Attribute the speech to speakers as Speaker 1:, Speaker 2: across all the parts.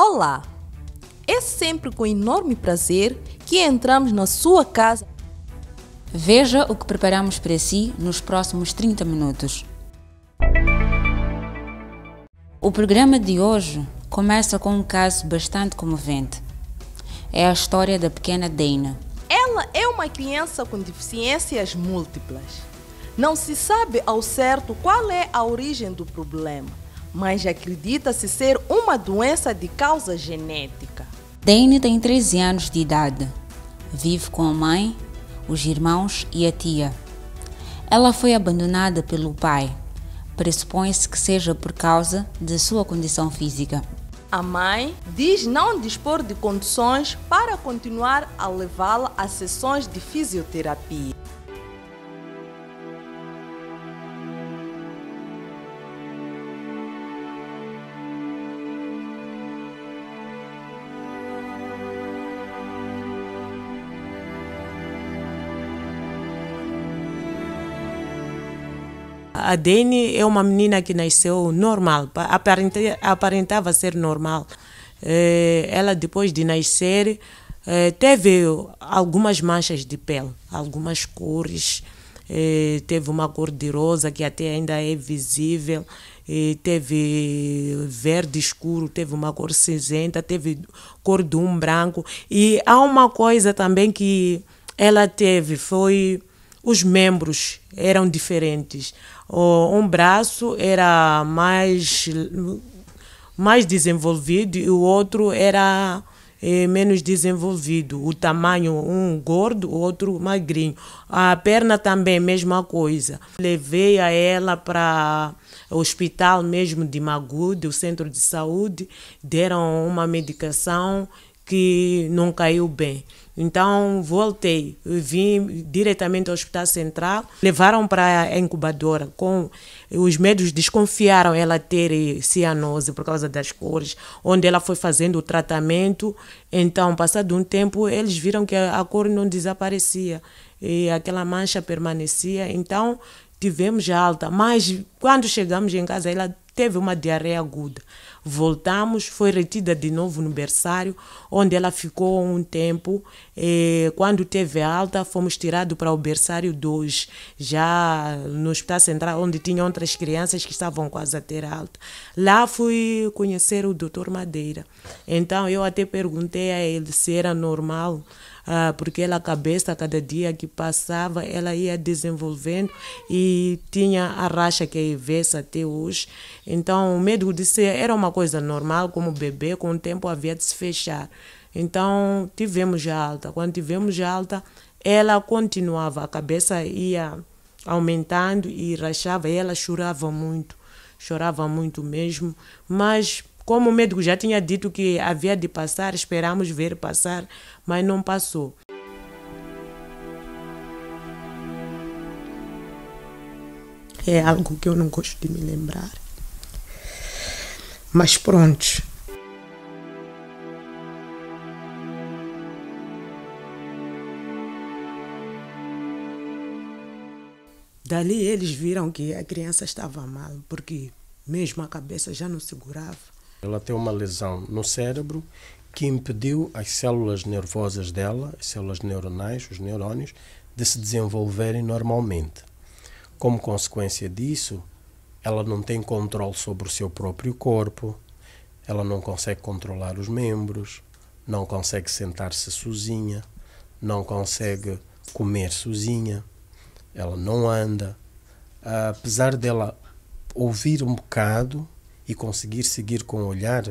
Speaker 1: Olá! É sempre com enorme prazer que entramos na sua casa.
Speaker 2: Veja o que preparamos para si nos próximos 30 minutos. O programa de hoje começa com um caso bastante comovente. É a história da pequena Dana.
Speaker 1: Ela é uma criança com deficiências múltiplas. Não se sabe ao certo qual é a origem do problema, mas acredita-se ser uma doença de causa genética.
Speaker 2: Dane tem 13 anos de idade. Vive com a mãe, os irmãos e a tia. Ela foi abandonada pelo pai. Pressupõe-se que seja por causa de sua condição física.
Speaker 1: A mãe diz não dispor de condições para continuar a levá-la a sessões de fisioterapia.
Speaker 3: A Dani é uma menina que nasceu normal, aparenta, aparentava ser normal. Eh, ela, depois de nascer, eh, teve algumas manchas de pele, algumas cores. Eh, teve uma cor de rosa que até ainda é visível. teve verde escuro, teve uma cor cinzenta, teve cor de um branco. E há uma coisa também que ela teve, foi os membros eram diferentes. Um braço era mais, mais desenvolvido e o outro era é, menos desenvolvido. O tamanho, um gordo, o outro magrinho. A perna também, mesma coisa. Levei a ela para o hospital mesmo de Magude, o centro de saúde, deram uma medicação que não caiu bem. Então voltei, vim diretamente ao Hospital Central, levaram para a incubadora com os médicos desconfiaram ela ter cianose por causa das cores, onde ela foi fazendo o tratamento. Então, passado um tempo, eles viram que a cor não desaparecia e aquela mancha permanecia. Então, tivemos alta, mas quando chegamos em casa, ela teve uma diarreia aguda. Voltamos, foi retida de novo no berçário, onde ela ficou um tempo. E quando teve alta, fomos tirados para o berçário 2, já no Hospital Central, onde tinha outras crianças que estavam quase a ter alta. Lá fui conhecer o doutor Madeira. Então eu até perguntei a ele se era normal ah, porque ela, cabeça, cada dia que passava, ela ia desenvolvendo e tinha a racha que é avessa até hoje. Então, o médico disse era uma coisa normal, como bebê, com o tempo havia de se fechar. Então, tivemos já alta. Quando tivemos já alta, ela continuava, a cabeça ia aumentando e rachava, e ela chorava muito, chorava muito mesmo, mas como o médico já tinha dito que havia de passar, esperamos ver passar, mas não passou. É algo que eu não gosto de me lembrar. Mas pronto. Dali eles viram que a criança estava mal, porque mesmo a cabeça já não segurava.
Speaker 4: Ela tem uma lesão no cérebro que impediu as células nervosas dela, as células neuronais, os neurônios, de se desenvolverem normalmente. Como consequência disso, ela não tem controle sobre o seu próprio corpo, ela não consegue controlar os membros, não consegue sentar-se sozinha, não consegue comer sozinha, ela não anda. Apesar dela ouvir um bocado, e conseguir seguir com o olhar,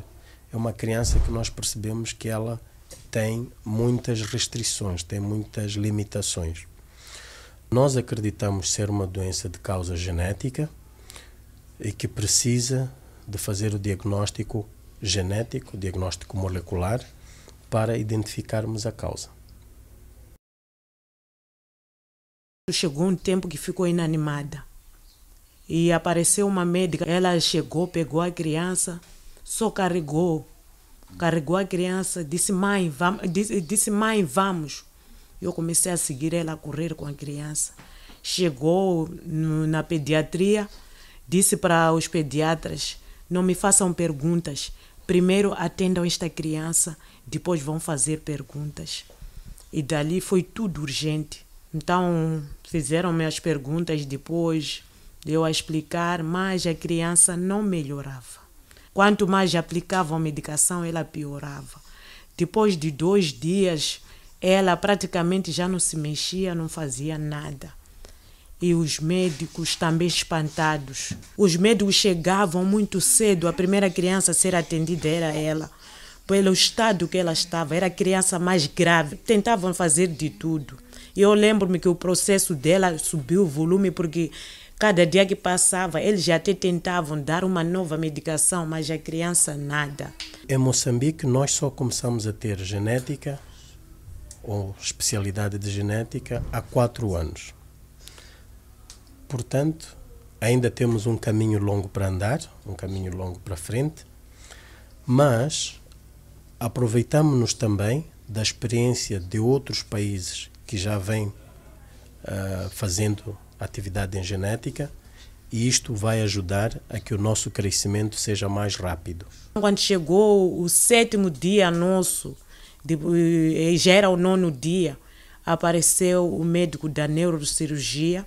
Speaker 4: é uma criança que nós percebemos que ela tem muitas restrições, tem muitas limitações. Nós acreditamos ser uma doença de causa genética e que precisa de fazer o diagnóstico genético, o diagnóstico molecular, para identificarmos a causa.
Speaker 3: Chegou um tempo que ficou inanimada. E apareceu uma médica, ela chegou, pegou a criança, só carregou, carregou a criança, disse mãe, vamos, disse, disse mãe, vamos. Eu comecei a seguir ela a correr com a criança. Chegou no, na pediatria, disse para os pediatras, não me façam perguntas, primeiro atendam esta criança, depois vão fazer perguntas. E dali foi tudo urgente. Então fizeram-me as perguntas depois, deu a explicar, mas a criança não melhorava. Quanto mais aplicavam a medicação, ela piorava. Depois de dois dias, ela praticamente já não se mexia, não fazia nada. E os médicos também espantados. Os médicos chegavam muito cedo, a primeira criança a ser atendida era ela. Pelo estado que ela estava, era a criança mais grave. Tentavam fazer de tudo. E eu lembro-me que o processo dela subiu o volume porque cada dia que passava, eles já até tentavam dar uma nova medicação, mas a criança nada.
Speaker 4: Em Moçambique, nós só começamos a ter genética ou especialidade de genética há quatro anos. Portanto, ainda temos um caminho longo para andar, um caminho longo para frente, mas aproveitamos-nos também da experiência de outros países que já vêm uh, fazendo atividade em genética e isto vai ajudar a que o nosso crescimento seja mais rápido.
Speaker 3: Quando chegou o sétimo dia nosso, de, já era o nono dia, apareceu o médico da neurocirurgia.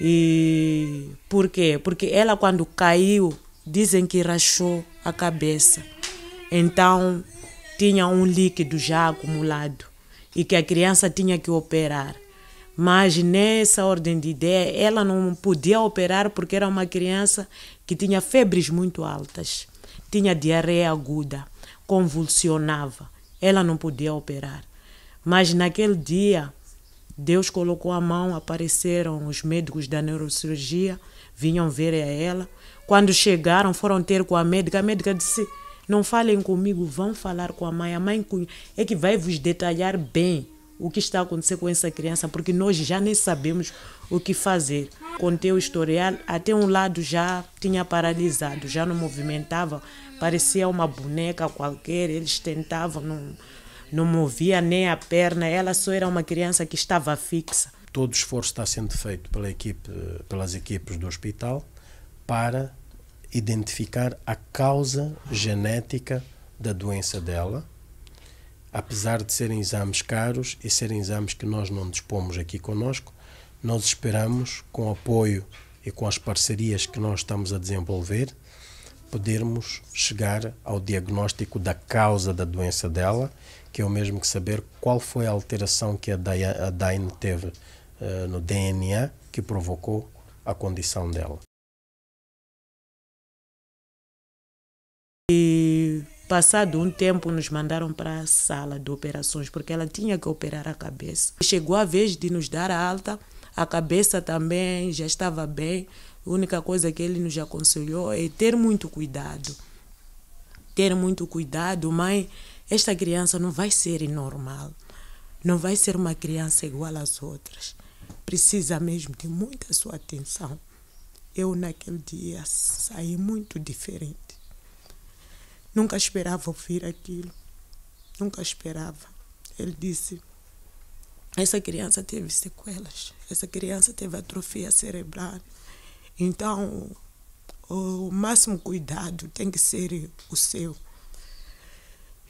Speaker 3: E por quê? Porque ela quando caiu, dizem que rachou a cabeça. Então tinha um líquido já acumulado e que a criança tinha que operar. Mas nessa ordem de ideia, ela não podia operar porque era uma criança que tinha febres muito altas, tinha diarreia aguda, convulsionava ela não podia operar. Mas naquele dia, Deus colocou a mão, apareceram os médicos da neurocirurgia, vinham ver a ela. Quando chegaram, foram ter com a médica. A médica disse: Não falem comigo, vão falar com a mãe. A mãe é que vai vos detalhar bem o que está acontecendo com essa criança, porque nós já nem sabemos o que fazer. Contei o historial, até um lado já tinha paralisado, já não movimentava, parecia uma boneca qualquer, eles tentavam, não, não movia nem a perna, ela só era uma criança que estava fixa.
Speaker 4: Todo o esforço está sendo feito pela equipe, pelas equipes do hospital para identificar a causa genética da doença dela apesar de serem exames caros e serem exames que nós não dispomos aqui conosco, nós esperamos, com apoio e com as parcerias que nós estamos a desenvolver, podermos chegar ao diagnóstico da causa da doença dela, que é o mesmo que saber qual foi a alteração que a Dain teve uh, no DNA que provocou a condição dela.
Speaker 3: E Passado um tempo, nos mandaram para a sala de operações, porque ela tinha que operar a cabeça. Chegou a vez de nos dar a alta, a cabeça também já estava bem. A única coisa que ele nos aconselhou é ter muito cuidado. Ter muito cuidado, mãe. Esta criança não vai ser normal. Não vai ser uma criança igual às outras. Precisa mesmo de muita sua atenção. Eu, naquele dia, saí muito diferente. Nunca esperava ouvir aquilo. Nunca esperava. Ele disse: essa criança teve sequelas, essa criança teve atrofia cerebral. Então, o máximo cuidado tem que ser o seu.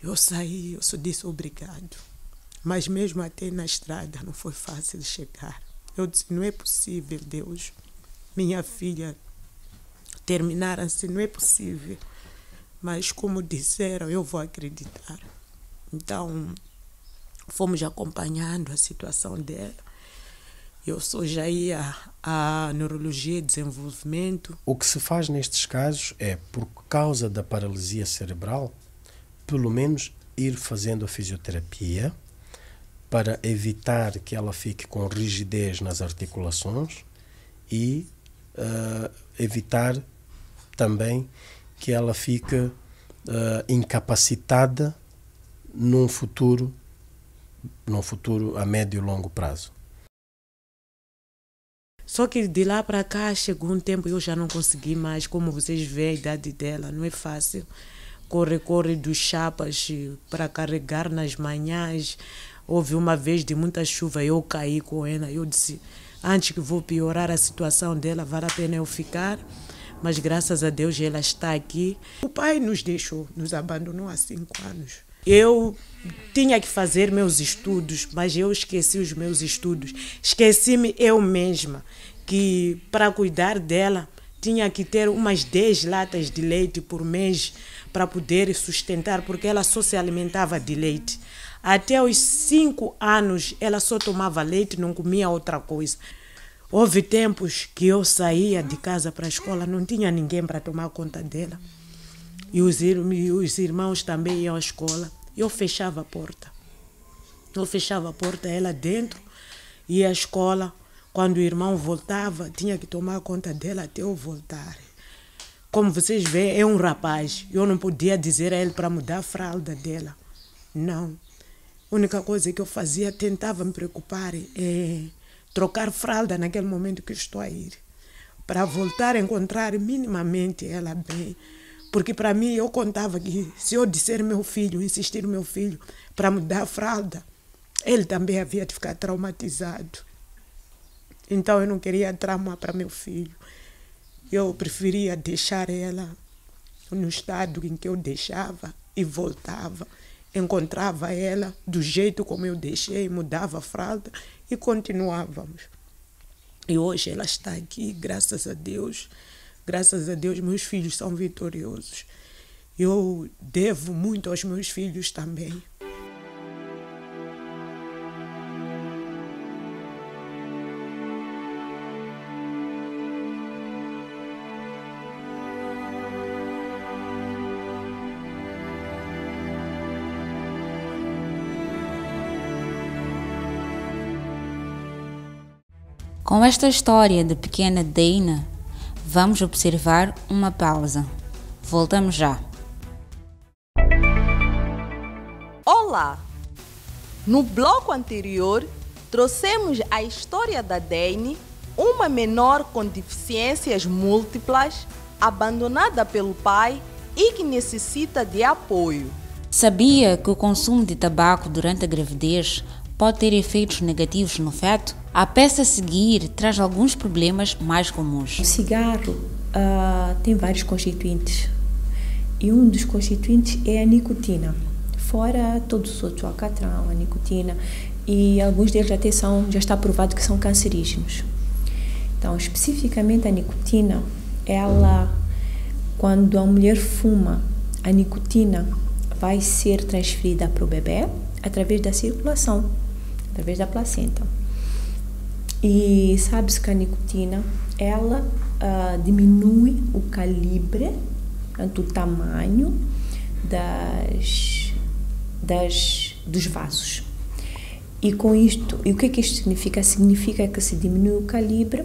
Speaker 3: Eu saí, eu só disse obrigado. Mas mesmo até na estrada não foi fácil chegar. Eu disse: não é possível, Deus, minha filha terminar assim, não é possível. Mas como disseram, eu vou acreditar. Então, fomos acompanhando a situação dela. Eu sou já ia à neurologia e desenvolvimento.
Speaker 4: O que se faz nestes casos é, por causa da paralisia cerebral, pelo menos ir fazendo a fisioterapia para evitar que ela fique com rigidez nas articulações e uh, evitar também que ela fica uh, incapacitada num futuro, num futuro a médio e longo prazo.
Speaker 3: Só que de lá para cá chegou um tempo eu já não consegui mais, como vocês veem a idade dela, não é fácil. Corre, corre dos chapas para carregar nas manhãs. Houve uma vez de muita chuva, eu caí com ela. Eu disse, antes que vou piorar a situação dela, vale a pena eu ficar mas graças a Deus ela está aqui. O pai nos deixou, nos abandonou há cinco anos. Eu tinha que fazer meus estudos, mas eu esqueci os meus estudos. Esqueci-me eu mesma que para cuidar dela tinha que ter umas 10 latas de leite por mês para poder sustentar, porque ela só se alimentava de leite. Até os cinco anos ela só tomava leite, não comia outra coisa. Houve tempos que eu saía de casa para a escola, não tinha ninguém para tomar conta dela. E os, os irmãos também iam à escola. Eu fechava a porta. Eu fechava a porta, ela dentro, ia à escola. Quando o irmão voltava, tinha que tomar conta dela até eu voltar. Como vocês veem, é um rapaz. Eu não podia dizer a ele para mudar a fralda dela. Não. A única coisa que eu fazia, tentava me preocupar, é trocar fralda naquele momento que estou a ir. Para voltar a encontrar minimamente ela bem. Porque para mim eu contava que se eu disser meu filho, insistir meu filho para mudar a fralda, ele também havia de ficar traumatizado. Então eu não queria trauma para meu filho. Eu preferia deixar ela no estado em que eu deixava e voltava encontrava ela do jeito como eu deixei, mudava a fralda e continuávamos. E hoje ela está aqui, graças a Deus. Graças a Deus, meus filhos são vitoriosos. Eu devo muito aos meus filhos também.
Speaker 2: Com esta história de pequena Deina, vamos observar uma pausa. Voltamos já.
Speaker 1: Olá! No bloco anterior, trouxemos a história da Dane, uma menor com deficiências múltiplas, abandonada pelo pai e que necessita de apoio.
Speaker 2: Sabia que o consumo de tabaco durante a gravidez pode ter efeitos negativos no feto? A peça a seguir traz alguns problemas mais comuns.
Speaker 5: O cigarro uh, tem vários constituintes e um dos constituintes é a nicotina. Fora todos os outros, o alcatrão, a nicotina e alguns deles até são, já está provado que são cancerígenos. Então, especificamente a nicotina, ela, quando a mulher fuma, a nicotina vai ser transferida para o bebê através da circulação através da placenta. E sabe-se que a nicotina, ela uh, diminui o calibre, portanto, o tamanho das, das, dos vasos. E com isto, e o que é que isto significa? Significa que se diminui o calibre,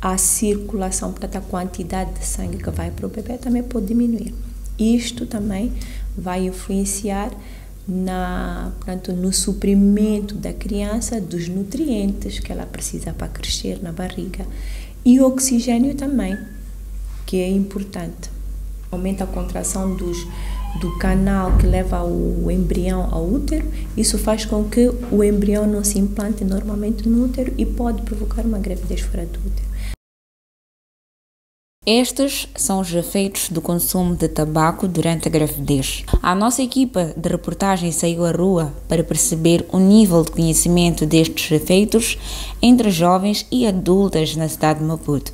Speaker 5: a circulação, portanto, a quantidade de sangue que vai para o bebê também pode diminuir. Isto também vai influenciar na, portanto, no suprimento da criança dos nutrientes que ela precisa para crescer na barriga e oxigênio também, que é importante. Aumenta a contração dos, do canal que leva o embrião ao útero, isso faz com que o embrião não se implante normalmente no útero e pode provocar uma gravidez fora do útero.
Speaker 2: Estes são os efeitos do consumo de tabaco durante a gravidez. A nossa equipa de reportagem saiu à rua para perceber o nível de conhecimento destes efeitos entre jovens e adultas na cidade de Maputo.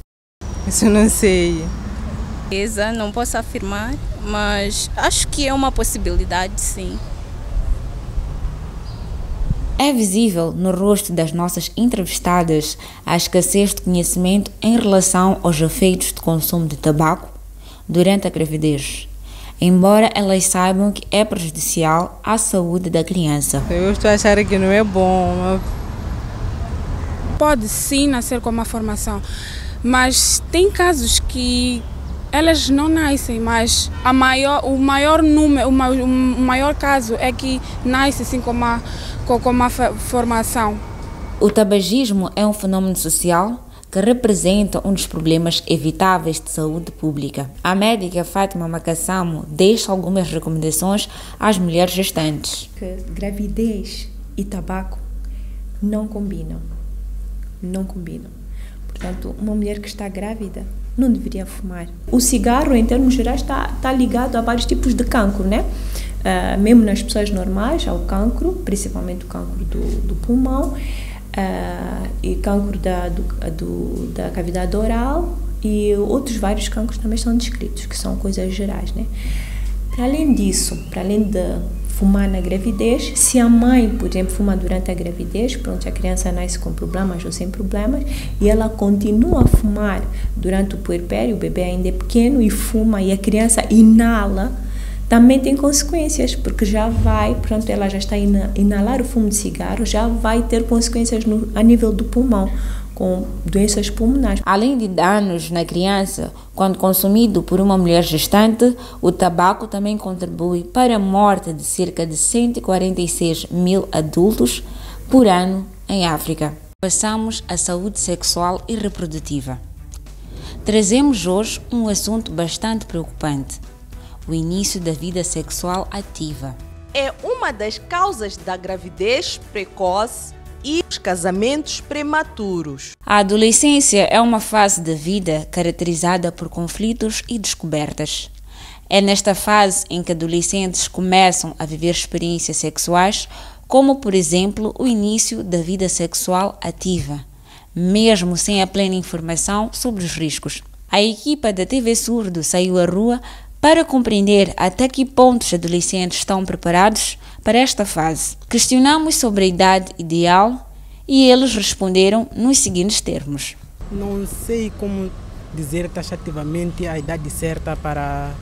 Speaker 6: Isso não sei.
Speaker 7: Não posso afirmar, mas acho que é uma possibilidade, sim.
Speaker 2: É visível no rosto das nossas entrevistadas a escassez de conhecimento em relação aos efeitos de consumo de tabaco durante a gravidez, embora elas saibam que é prejudicial à saúde da criança.
Speaker 6: Eu estou a achar que não é bom.
Speaker 8: Pode sim nascer com uma formação, mas tem casos que elas não nascem, mas a maior, o maior número, o maior caso é que nasce assim com uma, com uma formação.
Speaker 2: O tabagismo é um fenômeno social que representa um dos problemas evitáveis de saúde pública. A médica Fátima Macassamo deixa algumas recomendações às mulheres gestantes.
Speaker 5: Que gravidez e tabaco não combinam. Não combinam. Portanto, uma mulher que está grávida não deveria fumar. O cigarro, em termos gerais, está, está ligado a vários tipos de cancro, né? Uh, mesmo nas pessoas normais, ao cancro, principalmente o cancro do, do pulmão, uh, e cancro da, do, do, da cavidade oral, e outros vários cancros também são descritos, que são coisas gerais, né? Para além disso, para além de fumar na gravidez. Se a mãe, por exemplo, fuma durante a gravidez, pronto, a criança nasce com problemas ou sem problemas, e ela continua a fumar durante o puerpério, o bebê ainda é pequeno e fuma e a criança inala, também tem consequências, porque já vai, pronto, ela já está a inalar o fumo de cigarro, já vai ter consequências no, a nível do pulmão com doenças pulmonares.
Speaker 2: Além de danos na criança, quando consumido por uma mulher gestante, o tabaco também contribui para a morte de cerca de 146 mil adultos por ano em África. Passamos à saúde sexual e reprodutiva. Trazemos hoje um assunto bastante preocupante: o início da vida sexual ativa.
Speaker 1: É uma das causas da gravidez precoce e os casamentos prematuros.
Speaker 2: A adolescência é uma fase da vida caracterizada por conflitos e descobertas. É nesta fase em que adolescentes começam a viver experiências sexuais, como por exemplo o início da vida sexual ativa, mesmo sem a plena informação sobre os riscos. A equipa da TV Surdo saiu à rua para compreender até que ponto os adolescentes estão preparados para esta fase. Questionamos sobre a idade ideal e eles responderam nos seguintes termos:
Speaker 9: Não sei como dizer taxativamente a idade certa para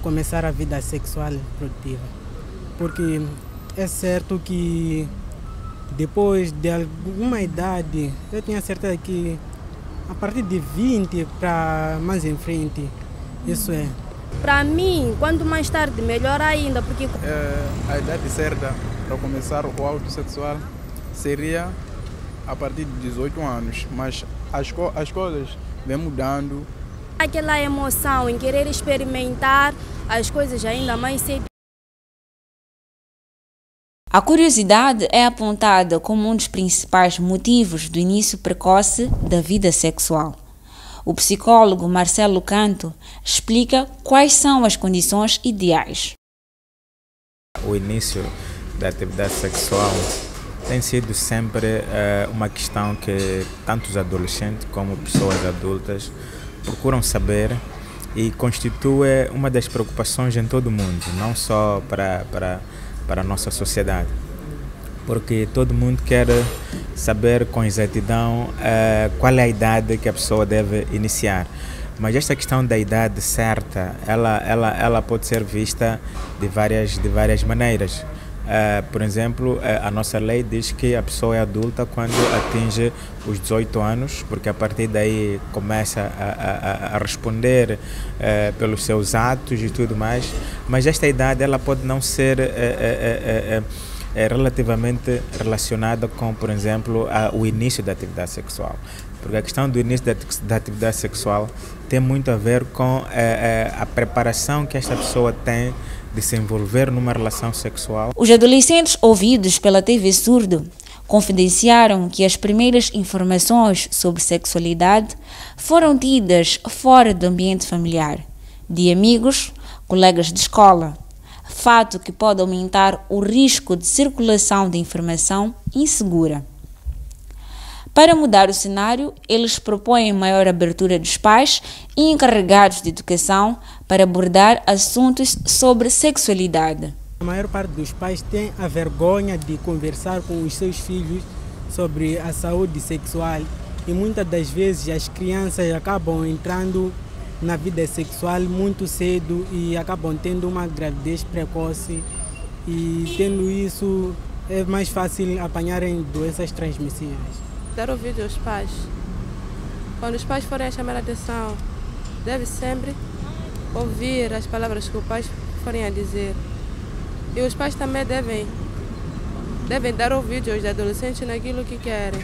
Speaker 9: começar a vida sexual produtiva, porque é certo que depois de alguma idade, eu tenho a certeza que a partir de 20 para mais em frente, isso é
Speaker 10: para mim, quanto mais tarde, melhor ainda, porque...
Speaker 11: É, a idade certa para começar o auto sexual seria a partir de 18 anos, mas as, co as coisas vêm mudando.
Speaker 10: Aquela emoção em querer experimentar as coisas ainda mais cedo.
Speaker 2: A curiosidade é apontada como um dos principais motivos do início precoce da vida sexual. O psicólogo Marcelo Canto explica quais são as condições ideais.
Speaker 12: O início da atividade sexual tem sido sempre uh, uma questão que tanto os adolescentes como pessoas adultas procuram saber e constitui uma das preocupações em todo o mundo, não só para, para, para a nossa sociedade porque todo mundo quer saber com exatidão uh, qual é a idade que a pessoa deve iniciar. Mas esta questão da idade certa, ela, ela, ela pode ser vista de várias, de várias maneiras. Uh, por exemplo, uh, a nossa lei diz que a pessoa é adulta quando atinge os 18 anos, porque a partir daí começa a, a, a responder uh, pelos seus atos e tudo mais. Mas esta idade ela pode não ser é relativamente relacionada com, por exemplo, a, o início da atividade sexual. Porque a questão do início da, da atividade sexual tem muito a ver com é, é, a preparação que esta pessoa tem de se envolver numa relação sexual.
Speaker 2: Os adolescentes ouvidos pela TV Surdo confidenciaram que as primeiras informações sobre sexualidade foram tidas fora do ambiente familiar, de amigos, colegas de escola, fato que pode aumentar o risco de circulação de informação insegura. Para mudar o cenário, eles propõem maior abertura dos pais e encarregados de educação para abordar assuntos sobre sexualidade.
Speaker 9: A maior parte dos pais tem a vergonha de conversar com os seus filhos sobre a saúde sexual e muitas das vezes as crianças acabam entrando na vida sexual muito cedo e acabam tendo uma gravidez precoce e tendo isso é mais fácil apanharem doenças transmissíveis.
Speaker 13: Dar ouvido aos pais. Quando os pais forem chamar a atenção, deve sempre ouvir as palavras que os pais forem a dizer. E os pais também devem, devem dar ouvido aos adolescentes naquilo que querem.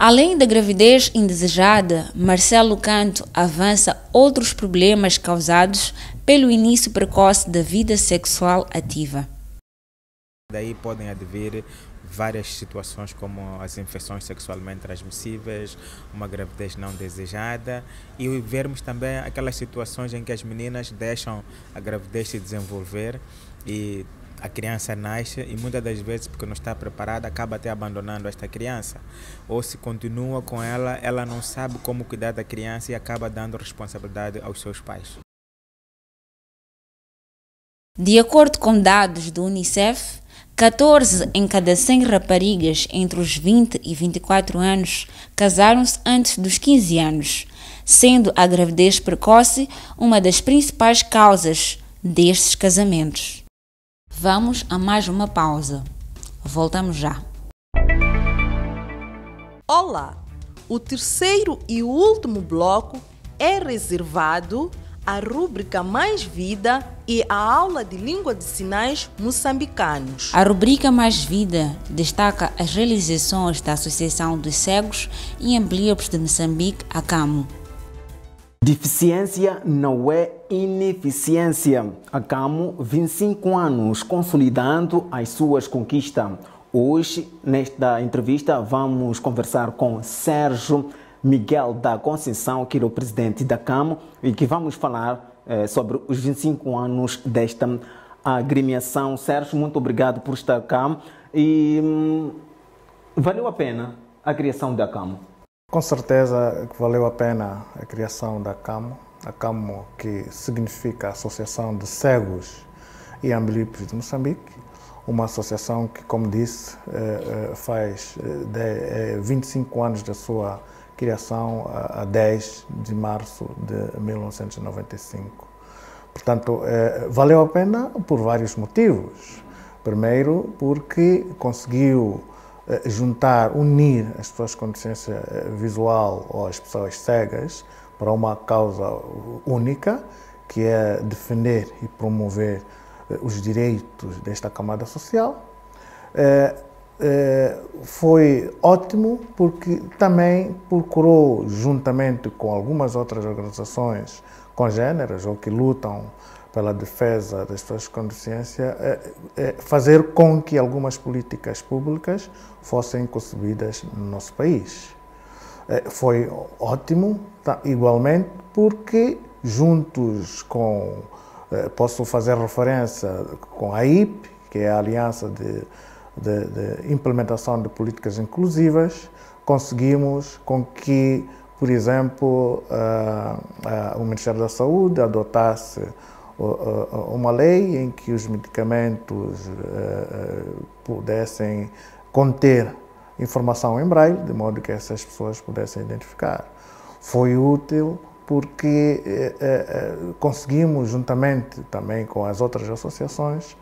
Speaker 2: Além da gravidez indesejada, Marcelo Canto avança outros problemas causados pelo início precoce da vida sexual ativa.
Speaker 12: Daí podem advir várias situações como as infecções sexualmente transmissíveis, uma gravidez não desejada e vermos também aquelas situações em que as meninas deixam a gravidez se desenvolver e a criança nasce e muitas das vezes, porque não está preparada, acaba até abandonando esta criança. Ou se continua com ela, ela não sabe como cuidar da criança e acaba dando responsabilidade aos seus pais.
Speaker 2: De acordo com dados do Unicef, 14 em cada 100 raparigas entre os 20 e 24 anos casaram-se antes dos 15 anos, sendo a gravidez precoce uma das principais causas destes casamentos. Vamos a mais uma pausa. Voltamos já.
Speaker 1: Olá! O terceiro e último bloco é reservado à rúbrica Mais Vida e à aula de língua de sinais moçambicanos.
Speaker 2: A rubrica Mais Vida destaca as realizações da Associação dos Cegos e Ambliopes de Moçambique, ACAMO.
Speaker 14: Deficiência não é ineficiência. A CAMO, 25 anos consolidando as suas conquistas. Hoje, nesta entrevista, vamos conversar com Sérgio Miguel da Conceição, que é o presidente da CAMO, e que vamos falar eh, sobre os 25 anos desta agremiação. Sérgio, muito obrigado por estar cá. E hum, valeu a pena a criação da CAMO?
Speaker 15: Com certeza que valeu a pena a criação da CAMO, a CAMO que significa Associação de Cegos e Amblípes de Moçambique, uma associação que, como disse, eh, eh, faz 25 anos da sua criação a 10 de março de 1995. Portanto, eh, valeu a pena por vários motivos. Primeiro, porque conseguiu juntar, unir as pessoas com deficiência visual ou as pessoas cegas para uma causa única, que é defender e promover os direitos desta camada social. É, foi ótimo porque também procurou, juntamente com algumas outras organizações congêneras ou que lutam pela defesa das pessoas com deficiência, é, é, fazer com que algumas políticas públicas fossem concebidas no nosso país. É, foi ótimo, tá, igualmente, porque juntos com, é, posso fazer referência com a IP, que é a Aliança de, de, de Implementação de Políticas Inclusivas, conseguimos com que, por exemplo, o Ministério da Saúde adotasse uma lei em que os medicamentos eh, eh, pudessem conter informação em braille, de modo que essas pessoas pudessem identificar. Foi útil porque eh, conseguimos, juntamente também com as outras associações,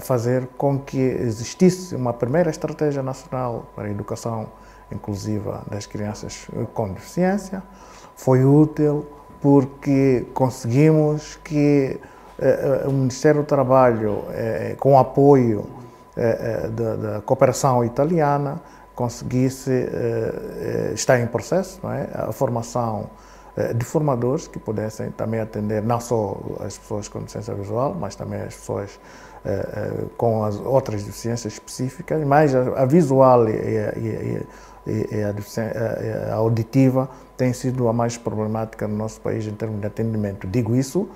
Speaker 15: fazer com que existisse uma primeira estratégia nacional para a educação inclusiva das crianças com deficiência. Foi útil porque conseguimos que eh, eh, o Ministério do Trabalho, eh, com apoio da, da, cooperação italiana, conseguisse estar em processo, é? a formação de formadores que pudessem também atender não só as pessoas com deficiência visual, mas também as pessoas com as outras deficiências específicas, mas a, visual e, e, e, e a, a, auditiva tem sido a mais problemática no nosso país em termos de atendimento. Digo isso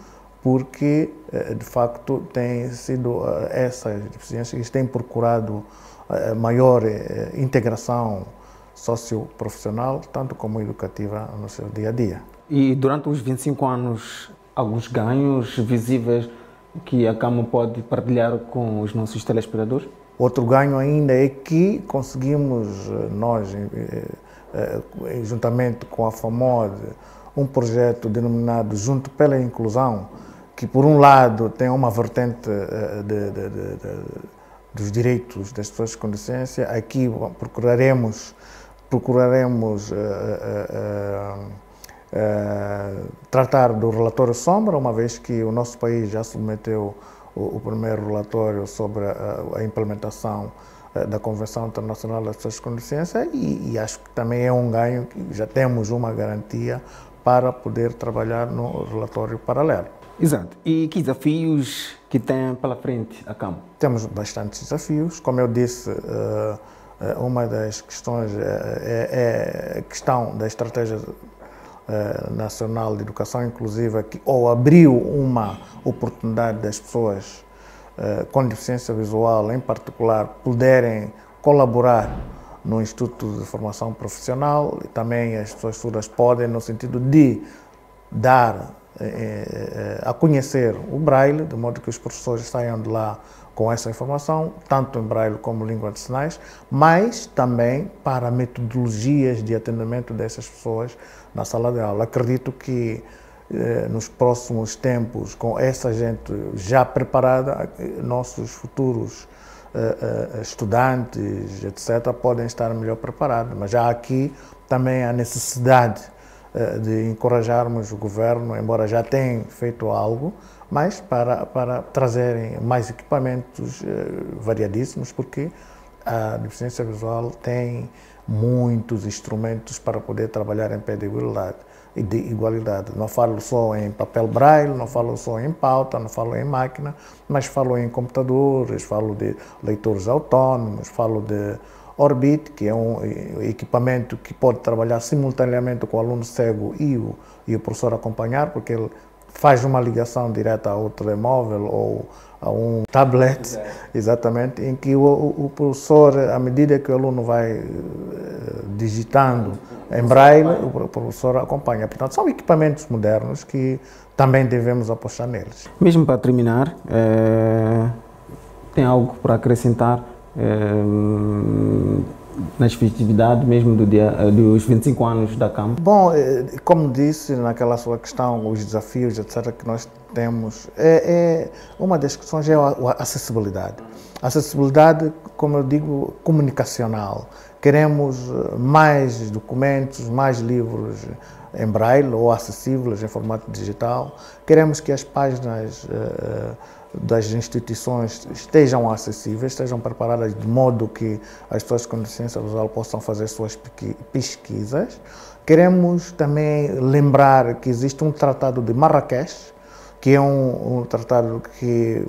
Speaker 15: porque, de facto, tem sido essas deficiências que têm procurado maior integração socioprofissional, tanto como educativa, no seu dia a dia.
Speaker 14: E durante os 25 anos, alguns ganhos visíveis que a CAMO pode partilhar com os nossos telespectadores?
Speaker 15: Outro ganho ainda é que conseguimos, nós, eh, juntamente com a FAMOD, um projeto denominado Junto pela Inclusão, que por um lado tem uma vertente eh, de, de, de, dos direitos das pessoas com deficiência, aqui procuraremos, procuraremos uh, uh, uh, tratar do relatório Sombra, uma vez que o nosso país já submeteu o, o primeiro relatório sobre a, a implementação eh, da Convenção Internacional das Pessoas com Deficiência e, e, acho que também é um ganho que já temos uma garantia para poder trabalhar no relatório paralelo.
Speaker 14: Exato. E que desafios que tem pela frente a CAM?
Speaker 15: Temos bastantes desafios. Como eu disse, uma das questões é, é a questão da estratégia nacional de educação inclusiva que ou abriu uma oportunidade das pessoas com deficiência visual, em particular, puderem colaborar no Instituto de Formação Profissional e também as pessoas surdas podem no sentido de dar eh, a conhecer o Braille, de modo que os professores saiam de lá com essa informação, tanto em Braille como língua de sinais, mas também para metodologias de atendimento dessas pessoas na sala de aula. Acredito que eh, nos próximos tempos, com essa gente já preparada, nossos futuros uh, estudantes, etc., podem estar melhor preparados. Mas já aqui também a necessidade de encorajarmos o governo, embora já tenha feito algo, mas para, para trazerem mais equipamentos variadíssimos, porque a deficiência visual tem muitos instrumentos para poder trabalhar em pé de igualdade de igualdade. Não falo só em papel braille, não falo só em pauta, não falo em máquina, mas falo em computadores, falo de leitores autónomos, falo de Orbit, que é um equipamento que pode trabalhar simultaneamente com o aluno cego e o, e o professor acompanhar, porque ele faz uma ligação direta ao telemóvel ou a um tablet, exatamente, em que o, o, professor, à medida que o aluno vai uh, digitando em braille, o professor acompanha. Portanto, são equipamentos modernos que também devemos apostar neles.
Speaker 14: Mesmo para terminar, é, tem algo para acrescentar? É, nas festividades mesmo do dia, dos 25 anos da CAM?
Speaker 15: Bom, como disse naquela sua questão, os desafios, etc., que nós temos, é, é uma das questões é a, acessibilidade. A acessibilidade, como eu digo, comunicacional. Queremos mais documentos, mais livros em braille ou acessíveis em formato digital. Queremos que as páginas uh, das instituições estejam acessíveis, estejam preparadas de modo que as pessoas com deficiência visual possam fazer suas pesquisas. Queremos também lembrar que existe um tratado de Marrakech, que é um, um tratado que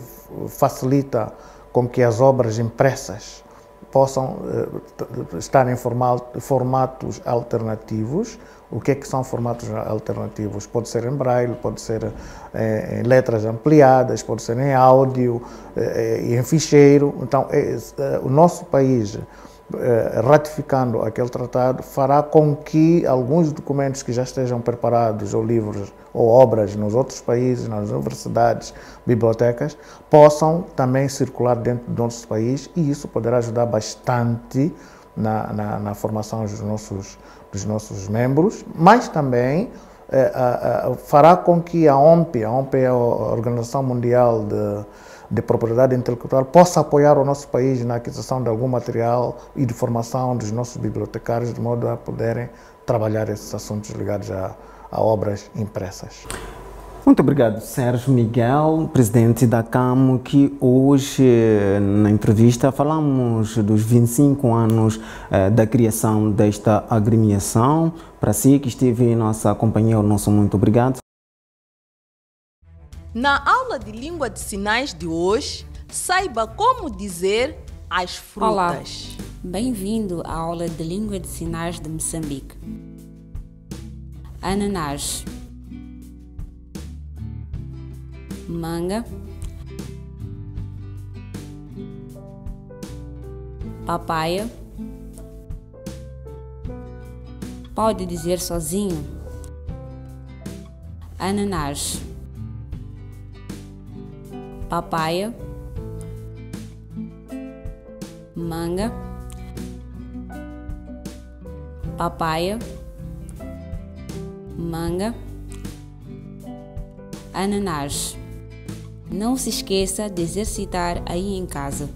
Speaker 15: facilita com que as obras impressas possam uh, estar em formatos alternativos. O que é que são formatos alternativos? Pode ser em braille, pode ser eh, em letras ampliadas, pode ser em áudio eh, e em ficheiro. Então, o nosso país ratificando aquele tratado fará com que alguns documentos que já estejam preparados, ou livros ou obras nos outros países, nas universidades, bibliotecas, possam também circular dentro do nosso país e isso poderá ajudar bastante na, na, na formação dos nossos, dos nossos membros, mas também eh, a, a, fará com que a OMP, a OMP é a Organização Mundial de, de Propriedade Intelectual, possa apoiar o nosso país na aquisição de algum material e de formação dos nossos bibliotecários, de modo a poderem trabalhar esses assuntos ligados a a obras impressas.
Speaker 14: Muito obrigado, Sérgio Miguel, presidente da CAM, que hoje, na entrevista, falamos dos 25 anos eh, da criação desta agremiação. Para si que esteve em nossa companhia, o nosso muito obrigado.
Speaker 1: Na aula de língua de sinais de hoje, saiba como dizer as frutas.
Speaker 2: Olá, bem-vindo à aula de língua de sinais de Moçambique ananás, manga, papaya. Pode dizer sozinho: ananás, papaya, manga, papaya. Manga, ananás. Não se esqueça de exercitar aí em casa.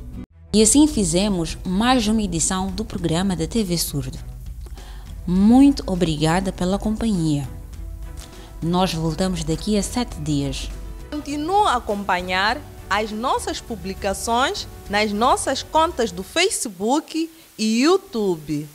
Speaker 2: E assim fizemos mais uma edição do programa da TV Surdo. Muito obrigada pela companhia. Nós voltamos daqui a sete dias.
Speaker 1: Continue a acompanhar as nossas publicações nas nossas contas do Facebook e YouTube.